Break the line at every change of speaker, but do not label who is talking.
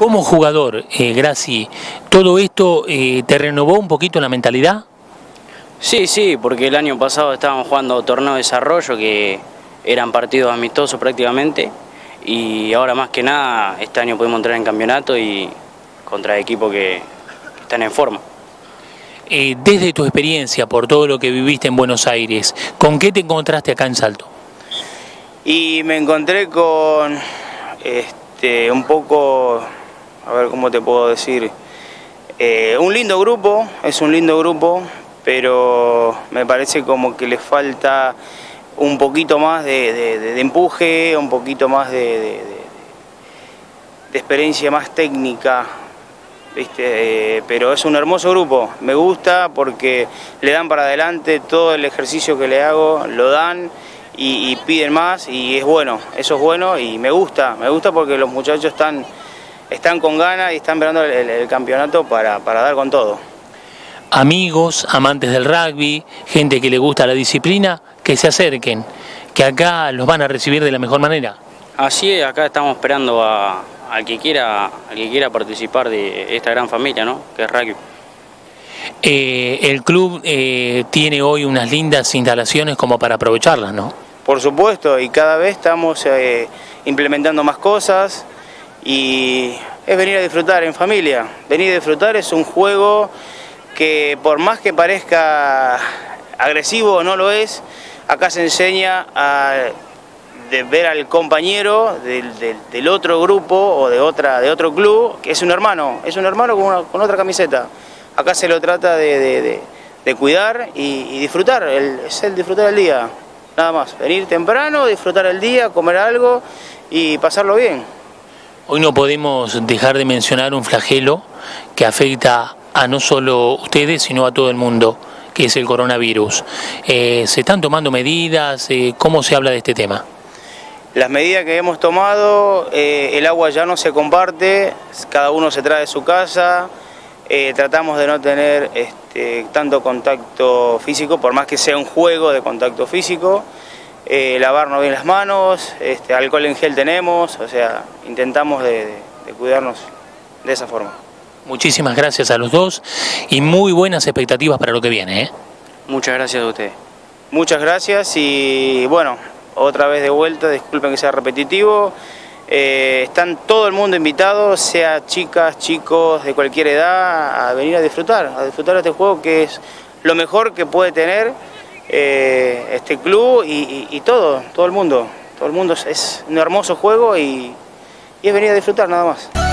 Como jugador, eh, Graci, ¿todo esto eh, te renovó un poquito la mentalidad?
Sí, sí, porque el año pasado estábamos jugando torneo de desarrollo que eran partidos amistosos prácticamente y ahora más que nada este año podemos entrar en campeonato y contra equipos que están en forma.
Eh, desde tu experiencia, por todo lo que viviste en Buenos Aires, ¿con qué te encontraste acá en Salto?
Y me encontré con este, un poco, a ver cómo te puedo decir, eh, un lindo grupo, es un lindo grupo, pero me parece como que le falta un poquito más de, empuje, un poquito más de, experiencia más técnica, eh, pero es un hermoso grupo, me gusta porque le dan para adelante todo el ejercicio que le hago, lo dan y, piden más y es bueno, eso es bueno y me gusta, me gusta porque los muchachos están, están con ganas y están esperando el, campeonato para, para dar con todo.
Amigos, amantes del rugby, gente que le gusta la disciplina, que se acerquen, que acá los van a recibir de la mejor manera.
Así es, acá estamos esperando a, al que quiera, al que quiera participar de esta gran familia, ¿no? Que es rugby.
Eh, el club eh, tiene hoy unas lindas instalaciones como para aprovecharlas, ¿no?
Por supuesto, y cada vez estamos eh, implementando más cosas y es venir a disfrutar en familia. Venir a disfrutar es un juego que por más que parezca agresivo, no lo es, acá se enseña a de ver al compañero del, otro grupo o de, otra, de otro club, que es un hermano, es un hermano con, otra camiseta. Acá se lo trata de, cuidar y, disfrutar, es el disfrutar el día, nada más. Venir temprano, disfrutar el día, comer algo y pasarlo bien.
Hoy no podemos dejar de mencionar un flagelo que afecta a no solo ustedes, sino a todo el mundo, que es el coronavirus. Eh, ¿Se están tomando medidas? Eh, ¿Cómo se habla de este tema?
Las medidas que hemos tomado, eh, el agua ya no se comparte, cada uno se trae de su casa, tratamos de no tener este, tanto contacto físico, por más que sea un juego de contacto físico, eh, lavarnos bien las manos, este, alcohol en gel tenemos, o sea, intentamos de, cuidarnos de esa forma.
Muchísimas gracias a los dos y muy buenas expectativas para lo que viene.
Muchas gracias a ustedes.
Muchas gracias y bueno, otra vez de vuelta, disculpen que sea repetitivo. Eh, están todo el mundo invitado, sea chicas, chicos, de cualquier edad, a venir a disfrutar, a disfrutar de este juego que es lo mejor que puede tener eh, este club y, todo, todo el mundo. Todo el mundo es, un hermoso juego y, y es venir a disfrutar nada más.